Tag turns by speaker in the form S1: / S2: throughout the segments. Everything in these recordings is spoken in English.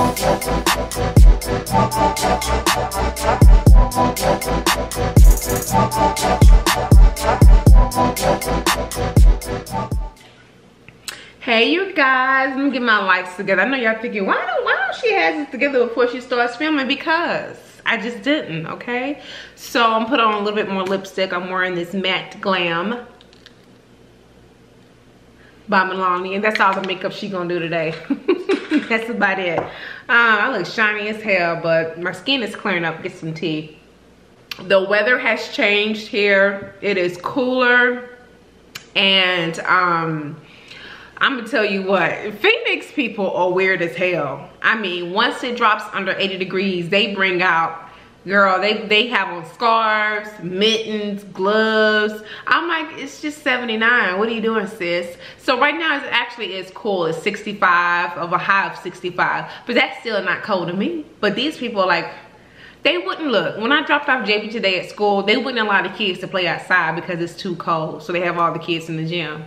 S1: Hey you guys, let me get my lights together. I know y'all thinking, why don't, why don't she have this together before she starts filming? Because I just didn't, okay? So I'm put on a little bit more lipstick. I'm wearing this matte glam by Milani, and that's all the makeup she gonna do today. that's about it. Uh, I look shiny as hell, but my skin is clearing up. Get some tea. The weather has changed here. It is cooler, and um, I'm gonna tell you what, Phoenix people are weird as hell. I mean, once it drops under 80 degrees, they bring out, girl, they, they have on scarves, mittens, gloves. I'm like, it's just 79. What are you doing, sis? So right now, it actually is cool. It's 65 of a high of 65, but that's still not cold to me. But these people like, they wouldn't look. When I dropped off jp today at school, they wouldn't allow the kids to play outside because it's too cold. So they have all the kids in the gym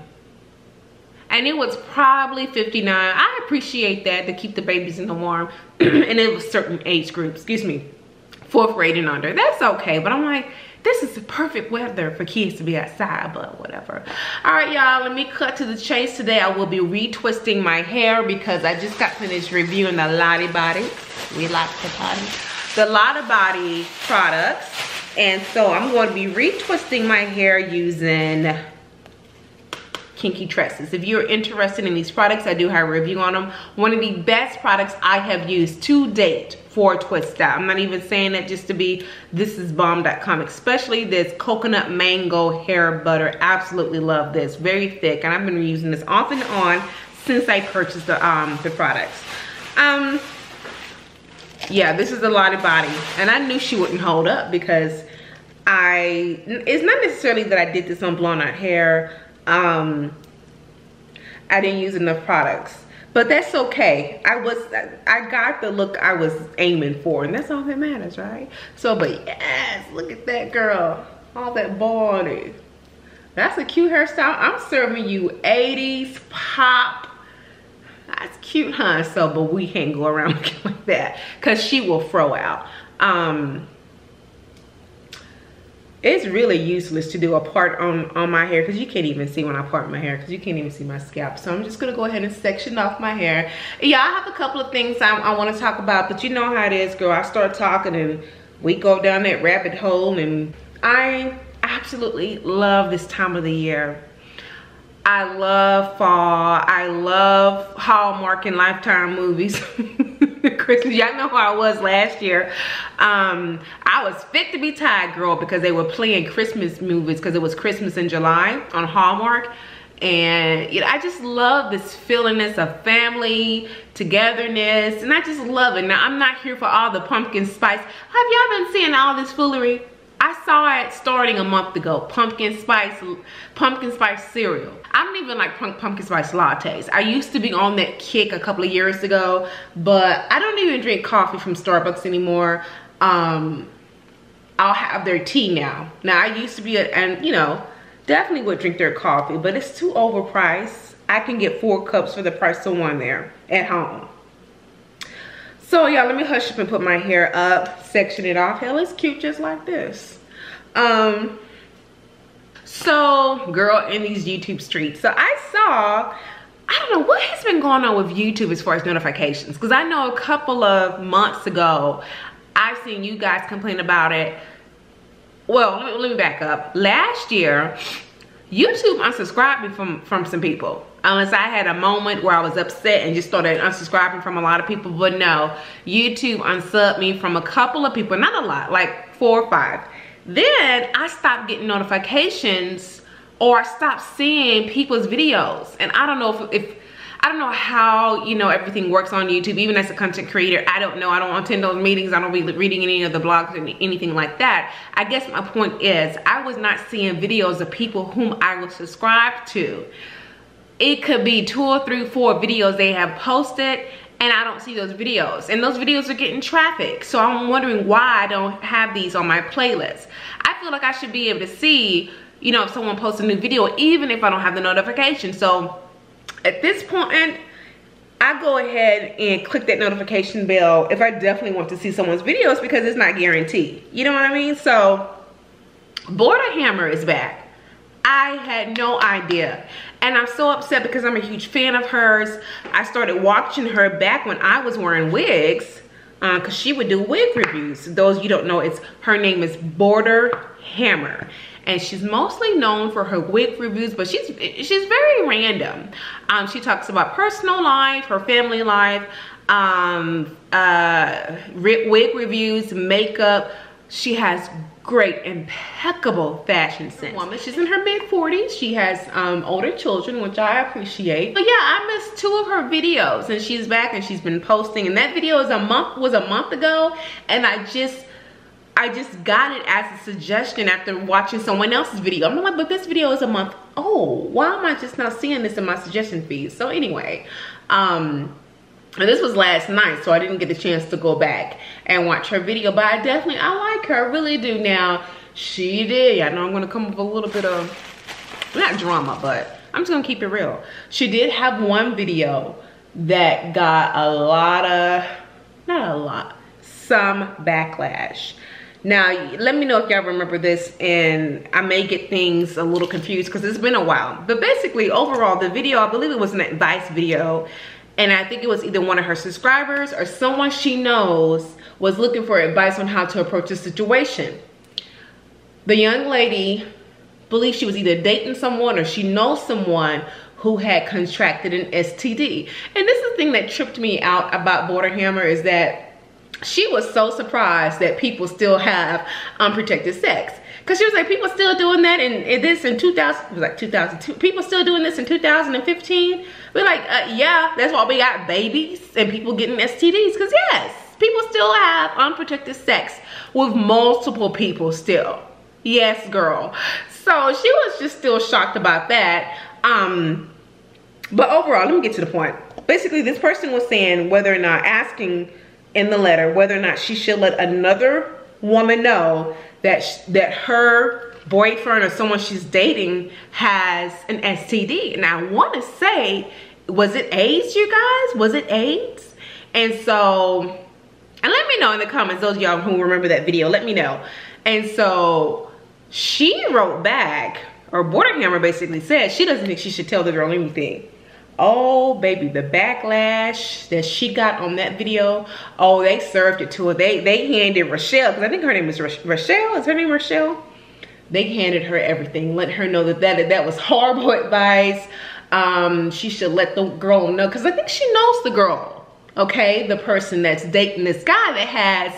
S1: and it was probably 59 i appreciate that to keep the babies in the warm and it was certain age group excuse me fourth grade and under. That's okay but i'm like this is the perfect weather for kids to be outside but whatever. All right y'all let me cut to the chase. Today i will be retwisting my hair because i just got finished reviewing the Lottabody. We like the body. The Lottabody products. And so i'm going to be retwisting my hair using kinky tresses. If you're interested in these products i do have a review on them. One of the best products i have used to date for twist out i'm not even saying that just to be this is bomb.com especially. This coconut mango hair butter. Absolutely love this. Very thick and i've been using this off and on since i purchased the um the products. Um yeah this is a lot of body and i knew she wouldn't hold up because i it's not necessarily that i did this on blown out hair. Um, I didn't use enough products. But that's okay. I was, I got the look I was aiming for, and that's all that matters, right? So, but yes, look at that girl. All that body. That's a cute hairstyle. I'm serving you 80s pop. That's cute, huh? So, but we can't go around like that because she will throw out. Um, it's really useless to do a part on on my hair because you can't even see when I part my hair because you can't even see my scalp. So I'm just gonna go ahead and section off my hair. Yeah I have a couple of things I, I want to talk about but you know how it is girl. I start talking and we go down that rabbit hole and I absolutely love this time of the year. I love fall. I love Hallmark and Lifetime movies Christmas. Y'all know how I was last year. Um, I was fit to be tied, girl, because they were playing Christmas movies because it was Christmas in July on Hallmark. And you know, I just love this feelingness of family, togetherness, and I just love it. Now, I'm not here for all the pumpkin spice. Have y'all been seeing all this foolery? Saw it starting a month ago. Pumpkin spice, pumpkin spice cereal. I don't even like pumpkin spice lattes. I used to be on that kick a couple of years ago, but I don't even drink coffee from Starbucks anymore. Um, I'll have their tea now. Now I used to be, a, and you know, definitely would drink their coffee, but it's too overpriced. I can get four cups for the price of one there at home. So y'all, let me hush up and put my hair up, section it off. Hell, it's cute just like this. Um, so girl in these YouTube streets. So I saw, I don't know what has been going on with YouTube as far as notifications. Cause I know a couple of months ago, I've seen you guys complain about it. Well, let me, let me back up. Last year, YouTube unsubscribed me from, from some people. Unless I had a moment where I was upset and just started unsubscribing from a lot of people. But no, YouTube unsubbed me from a couple of people. Not a lot, like four or five. Then I stopped getting notifications or I stopped seeing people's videos. And I don't know if, if I don't know how, you know, everything works on YouTube. Even as a content creator, I don't know. I don't attend those meetings. I don't be reading any of the blogs or anything like that. I guess my point is I was not seeing videos of people whom I was subscribed to it could be two or three, four videos they have posted and I don't see those videos. And those videos are getting traffic. So I'm wondering why I don't have these on my playlist. I feel like I should be able to see, you know, if someone posts a new video, even if I don't have the notification. So at this point, I go ahead and click that notification bell if I definitely want to see someone's videos because it's not guaranteed. You know what I mean? So, Border Hammer is back. I had no idea. And I'm so upset because I'm a huge fan of hers. I started watching her back when I was wearing wigs because uh, she would do wig reviews. Those you don't know, it's her name is Border Hammer and she's mostly known for her wig reviews but she's she's very random um, she talks about personal life her family life um, uh, wig reviews makeup she has great impeccable fashion sense woman she's in her mid 40s she has um, older children which i appreciate but yeah i missed two of her videos and she's back and she's been posting and that video is a month was a month ago and i just I just got it as a suggestion after watching someone else's video. I'm like, but this video is a month old. Why am I just not seeing this in my suggestion feed? So anyway, um, and this was last night, so I didn't get a chance to go back and watch her video. But I definitely, I like her, I really do. Now, she did. I know I'm gonna come with a little bit of, not drama, but I'm just gonna keep it real. She did have one video that got a lot of, not a lot, some backlash. Now, let me know if y'all remember this and I may get things a little confused because it's been a while. But basically, overall, the video, I believe it was an advice video and I think it was either one of her subscribers or someone she knows was looking for advice on how to approach a situation. The young lady believes she was either dating someone or she knows someone who had contracted an STD. And this is the thing that tripped me out about Border Hammer is that she was so surprised that people still have unprotected sex. Cause she was like, people still doing that in, in this in 2000, it was like 2002. People still doing this in 2015. We're like, uh, yeah, that's why we got babies and people getting STDs. Cause yes, people still have unprotected sex with multiple people still. Yes, girl. So she was just still shocked about that. Um, but overall, let me get to the point. Basically, this person was saying whether or not asking in the letter whether or not she should let another woman know that that her boyfriend or someone she's dating has an STD. And I want to say, was it AIDS, you guys? Was it AIDS? And so, and let me know in the comments, those y'all who remember that video, let me know. And so she wrote back, or Border Hammer basically said she doesn't think she should tell the girl anything oh baby the backlash that she got on that video. Oh they served it to her. They they handed rochelle because i think her name is rochelle? Is her name rochelle? They handed her everything let her know that that, that was horrible advice. Um she should let the girl know because i think she knows the girl okay? The person that's dating this guy that has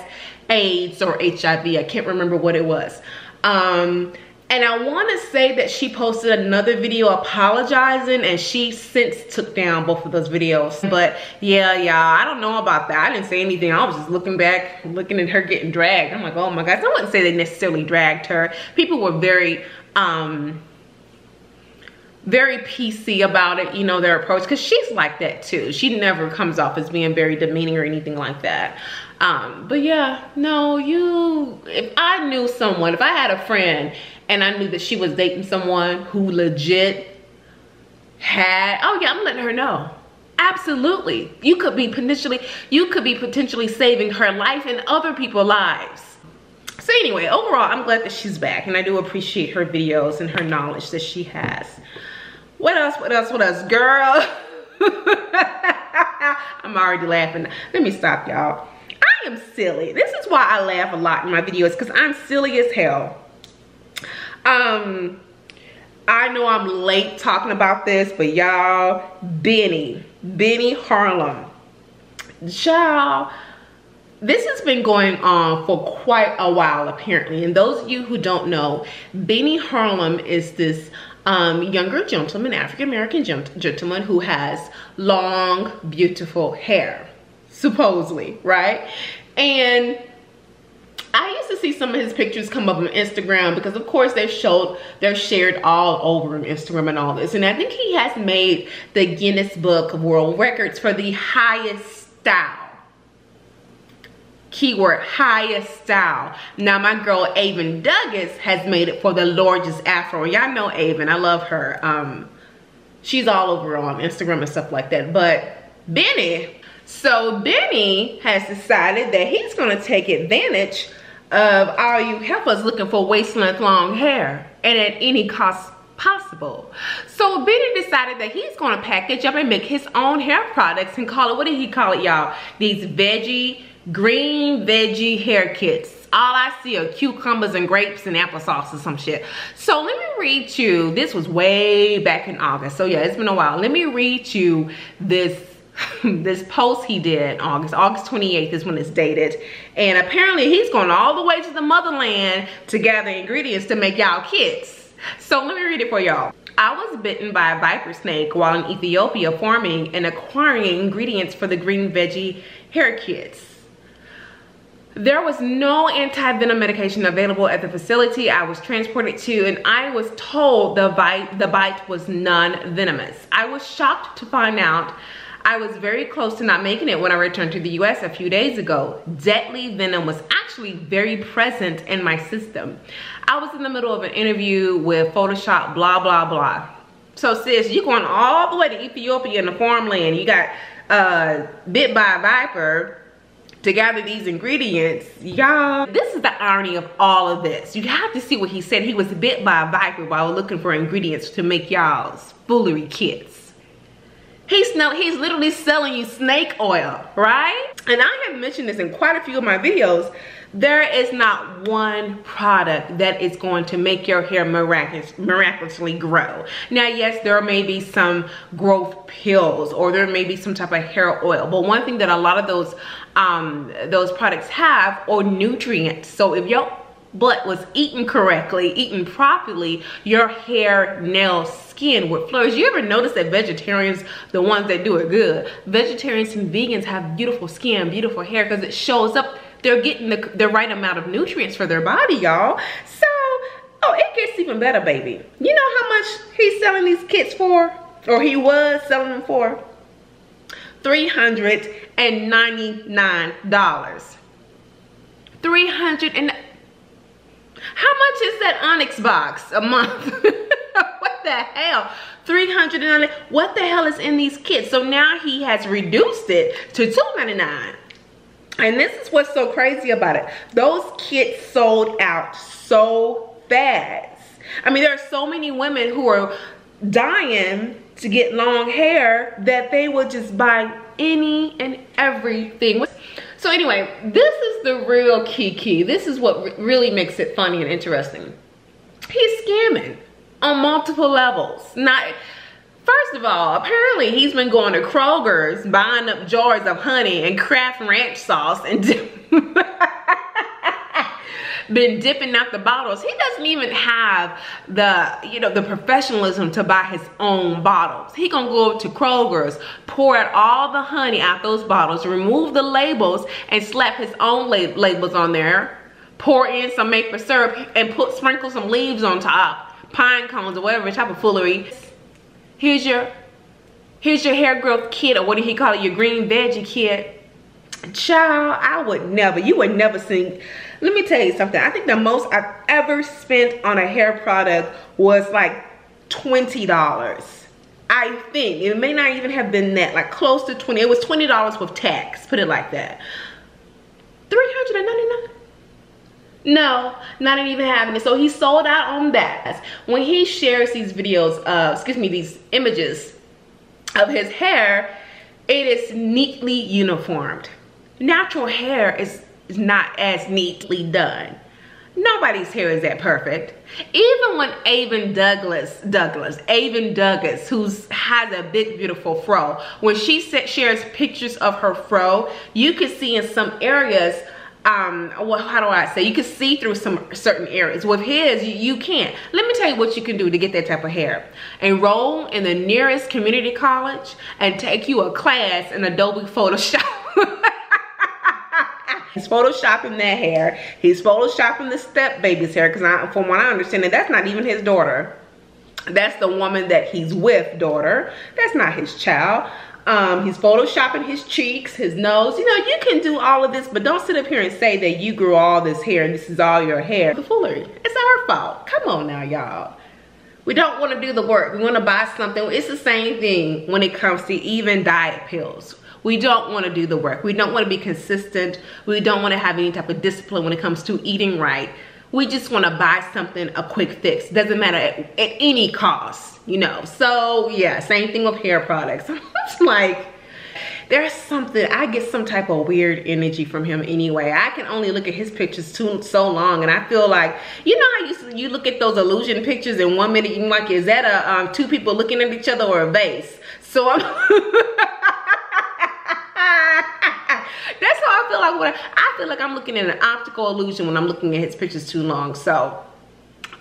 S1: aids or hiv i can't remember what it was. Um and I want to say that she posted another video apologizing and she since took down both of those videos. But yeah, y'all, I don't know about that. I didn't say anything. I was just looking back, looking at her getting dragged. I'm like, oh my gosh. I wouldn't say they necessarily dragged her. People were very, um, very PC about it, you know, their approach, because she's like that too. She never comes off as being very demeaning or anything like that. Um, but yeah, no, you, if I knew someone, if I had a friend and I knew that she was dating someone who legit had, oh yeah, I'm letting her know. Absolutely. You could be potentially, you could be potentially saving her life and other people's lives. So anyway, overall, I'm glad that she's back and I do appreciate her videos and her knowledge that she has. What else, what else, what else? Girl, I'm already laughing. Let me stop y'all. I am silly. This is why I laugh a lot in my videos because I'm silly as hell. Um, I know I'm late talking about this, but y'all, Benny, Benny Harlem. Y'all, this has been going on for quite a while apparently. And those of you who don't know, Benny Harlem is this um, younger gentleman, African-American gentleman who has long, beautiful hair, supposedly, right? And I used to see some of his pictures come up on Instagram because of course they're showed, they're shared all over Instagram and all this. And I think he has made the Guinness Book of World Records for the highest style. Keyword, highest style. Now my girl Aevin Douglas has made it for the largest afro. Y'all know Aevin, I love her. Um, she's all over on Instagram and stuff like that. But Benny. So Benny has decided that he's gonna take advantage of all you helpers looking for waist length long hair and at any cost possible. So Benny decided that he's gonna package up and make his own hair products and call it, what did he call it y'all? These veggie, green veggie hair kits. All I see are cucumbers and grapes and applesauce or some shit. So let me read you, this was way back in August. So yeah, it's been a while. Let me read you this this post he did August. August 28th is when it's dated. And apparently he's going all the way to the motherland to gather ingredients to make y'all kits. So let me read it for y'all. I was bitten by a viper snake while in Ethiopia farming and acquiring ingredients for the green veggie hair kits. There was no anti-venom medication available at the facility I was transported to and I was told the bite, the bite was non-venomous. I was shocked to find out I was very close to not making it when I returned to the US a few days ago. Deadly venom was actually very present in my system. I was in the middle of an interview with Photoshop, blah, blah, blah. So sis, you going all the way to Ethiopia in the farmland. You got uh, bit by a viper to gather these ingredients. Y'all, this is the irony of all of this. You have to see what he said. He was bit by a viper while looking for ingredients to make y'all's foolery kits. He's, he's literally selling you snake oil, right? And I have mentioned this in quite a few of my videos. There is not one product that is going to make your hair miraculous, miraculously grow. Now, yes, there may be some growth pills or there may be some type of hair oil. But one thing that a lot of those um, those products have are nutrients. So if your butt was eaten correctly, eaten properly, your hair, nails, skin would flourish. You ever notice that vegetarians, the ones that do it good, vegetarians and vegans have beautiful skin, beautiful hair because it shows up they're getting the, the right amount of nutrients for their body, y'all. So, oh, it gets even better, baby. You know how much he's selling these kits for? Or he was selling them for? $399. 300 and how much is that Onyx box a month? what the hell? 300 what the hell is in these kits? So now he has reduced it to 299 and this is what's so crazy about it. Those kits sold out so fast. I mean, there are so many women who are dying to get long hair that they will just buy any and everything. So anyway, this is the real kiki. This is what really makes it funny and interesting. He's scamming on multiple levels. Not First of all, apparently he's been going to Kroger's, buying up jars of honey and Kraft Ranch sauce and been dipping out the bottles. He doesn't even have the, you know, the professionalism to buy his own bottles. He gonna go to Kroger's, pour out all the honey out those bottles, remove the labels, and slap his own lab labels on there. Pour in some maple syrup and put sprinkle some leaves on top, pine cones or whatever type of foolery Here's your, here's your hair growth kit, or what did he call it, your green veggie kit. Child, I would never, you would never see. Let me tell you something. I think the most I've ever spent on a hair product was like $20. I think it may not even have been that, like close to 20. It was $20 with tax, put it like that. 399 no, not even having it. So he sold out on that. When he shares these videos, uh, excuse me, these images of his hair, it is neatly uniformed. Natural hair is, is not as neatly done. Nobody's hair is that perfect. Even when Avon Douglas, Douglas, Avon Douglas, who has a big, beautiful fro, when she shares pictures of her fro, you can see in some areas um well how do i say? You can see through some certain areas. With his you, you can't. Let me tell you what you can do to get that type of hair. Enroll in the nearest community college and take you a class in adobe photoshop He's photoshopping that hair. He's photoshopping the step baby's hair because from what I understand, that's not even his daughter. That's the woman that he's with, daughter. That's not his child. Um, he's photoshopping his cheeks, his nose. You know, you can do all of this, but don't sit up here and say that you grew all this hair and this is all your hair. The foolery. It's our fault. Come on now, y'all. We don't want to do the work. We want to buy something. It's the same thing when it comes to even diet pills. We don't want to do the work. We don't want to be consistent. We don't want to have any type of discipline when it comes to eating right. We just want to buy something, a quick fix. Doesn't matter at, at any cost, you know. So yeah, same thing with hair products. I'm like, there's something i get some type of weird energy from him anyway i can only look at his pictures too so long and i feel like you know how you, you look at those illusion pictures and one minute you're like is that a um, two people looking at each other or a vase so i'm That's how I feel like I, I feel like I'm looking at an optical illusion when I'm looking at his pictures too long. So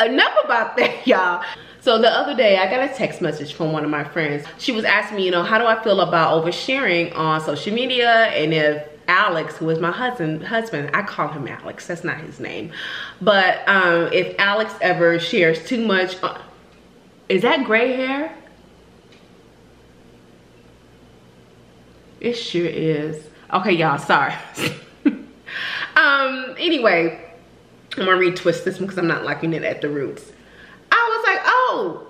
S1: enough about that, y'all. So the other day, I got a text message from one of my friends. She was asking me, you know, how do I feel about oversharing on social media and if Alex, who is my husband, husband, I call him Alex, that's not his name. But um, if Alex ever shares too much, uh, is that gray hair? It sure is. Okay, y'all, sorry. um, anyway, I'm gonna retwist this one because I'm not liking it at the roots. I was like, oh,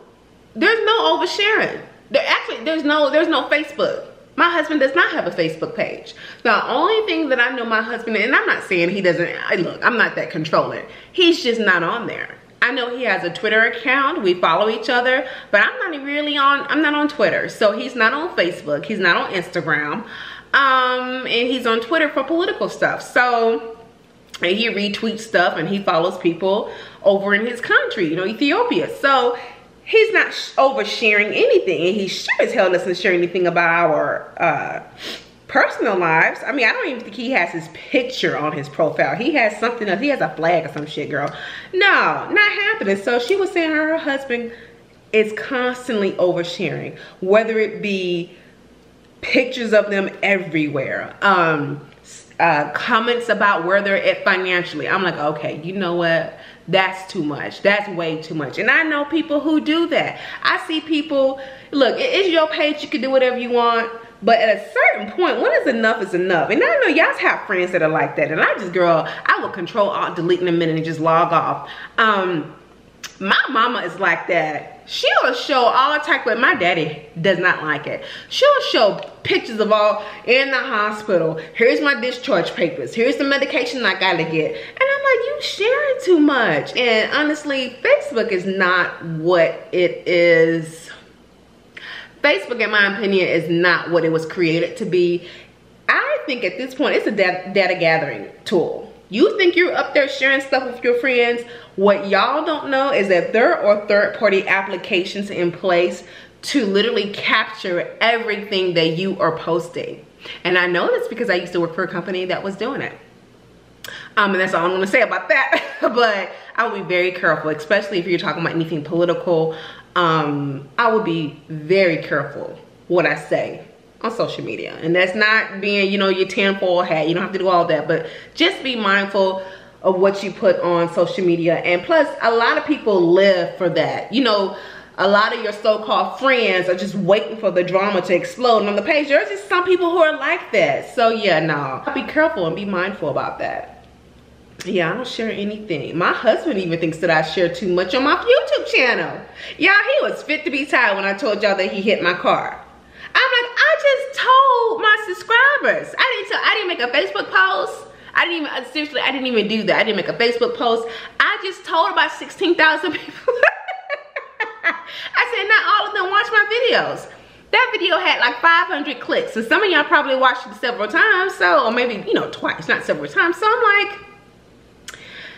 S1: there's no oversharing. There actually there's no there's no Facebook. My husband does not have a Facebook page. The only thing that I know my husband, and I'm not saying he doesn't, I look, I'm not that controlling. He's just not on there. I know he has a Twitter account. We follow each other, but I'm not really on, I'm not on Twitter. So he's not on Facebook. He's not on Instagram um, and he's on Twitter for political stuff. So and he retweets stuff and he follows people over in his country, you know, Ethiopia. So he's not oversharing anything and he sure as hell doesn't share anything about our uh, personal lives. I mean, I don't even think he has his picture on his profile. He has something else. He has a flag or some shit, girl. No, not happening. So she was saying her husband is constantly oversharing, whether it be pictures of them everywhere. Um, uh, comments about where they're at financially. I'm like, okay, you know what? That's too much. That's way too much. And I know people who do that. I see people, look, it's your page. You can do whatever you want. But at a certain point, when is enough is enough. And I know y'all have friends that are like that. And I just, girl, I will control alt delete in a minute and just log off. Um, my mama is like that. She'll show all type of my daddy does not like it. She'll show pictures of all in the hospital. Here's my discharge papers. Here's the medication i gotta get. And i'm like you sharing too much. And honestly facebook is not what it is. Facebook in my opinion is not what it was created to be. I think at this point it's a data gathering tool you think you're up there sharing stuff with your friends. What y'all don't know is that there are third party applications in place to literally capture everything that you are posting. And I know this because I used to work for a company that was doing it. Um, and that's all I'm gonna say about that. but I would be very careful, especially if you're talking about anything political. Um, I would be very careful what I say on social media. And that's not being, you know, your tinfoil hat. You don't have to do all that, but just be mindful of what you put on social media. And plus, a lot of people live for that. You know, a lot of your so-called friends are just waiting for the drama to explode and on the page. There's just some people who are like that. So yeah, no. Be careful and be mindful about that. Yeah, I don't share anything. My husband even thinks that I share too much on my YouTube channel. Y'all, he was fit to be tied when I told y'all that he hit my car. I'm like, I just my subscribers. I didn't tell, I didn't make a Facebook post. I didn't even, uh, seriously, I didn't even do that. I didn't make a Facebook post. I just told about 16,000 people. I said, not all of them watch my videos. That video had like 500 clicks. And some of y'all probably watched it several times. So, or maybe, you know, twice, not several times. So I'm like,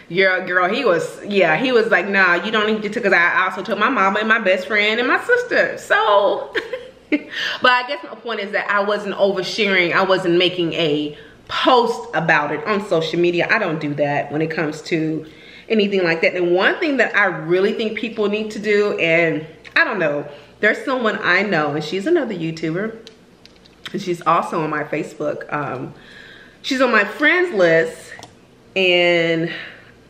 S1: girl, girl, he was, yeah, he was like, nah, you don't need to, because I also told my mama and my best friend and my sister. So, but I guess my point is that I wasn't oversharing. I wasn't making a post about it on social media. I don't do that when it comes to anything like that. And one thing that I really think people need to do, and I don't know, there's someone I know, and she's another YouTuber, and she's also on my Facebook. Um, she's on my friends list, and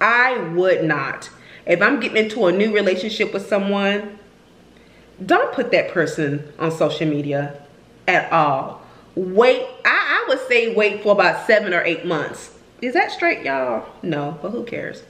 S1: I would not. If I'm getting into a new relationship with someone, don't put that person on social media at all. Wait, I, I would say wait for about seven or eight months. Is that straight, y'all? No, but who cares?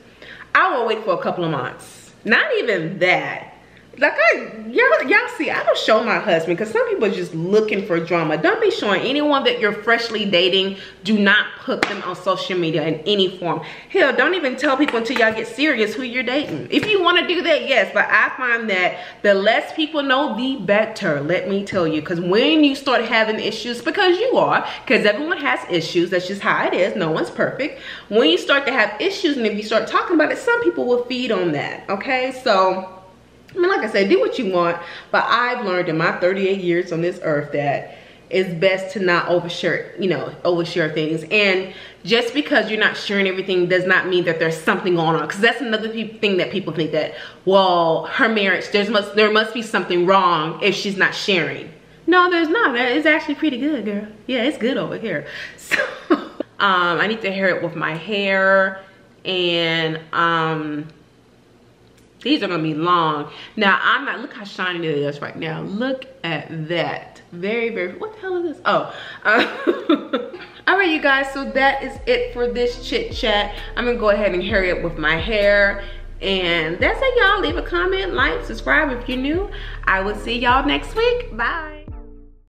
S1: I will wait for a couple of months. Not even that. Like I y'all y'all see I don't show my husband because some people are just looking for drama. Don't be showing anyone that you're freshly dating. Do not put them on social media in any form. Hell don't even tell people until y'all get serious who you're dating. If you want to do that yes but I find that the less people know the better let me tell you. Because when you start having issues because you are because everyone has issues that's just how it is no one's perfect. When you start to have issues and if you start talking about it some people will feed on that okay? So I mean, like I said, do what you want, but I've learned in my 38 years on this earth that it's best to not overshare, you know, overshare things. And just because you're not sharing everything does not mean that there's something going on. Because that's another thing that people think that, well, her marriage, there's must, there must be something wrong if she's not sharing. No, there's not. It's actually pretty good, girl. Yeah, it's good over here. So, um, I need to hair it with my hair and um, these are gonna be long. Now I'm not, look how shiny it is right now. Look at that. Very, very, what the hell is this? Oh. Uh, all right, you guys, so that is it for this chit chat. I'm gonna go ahead and hurry up with my hair. And that's it, y'all. Leave a comment, like, subscribe if you're new. I will see y'all next week. Bye.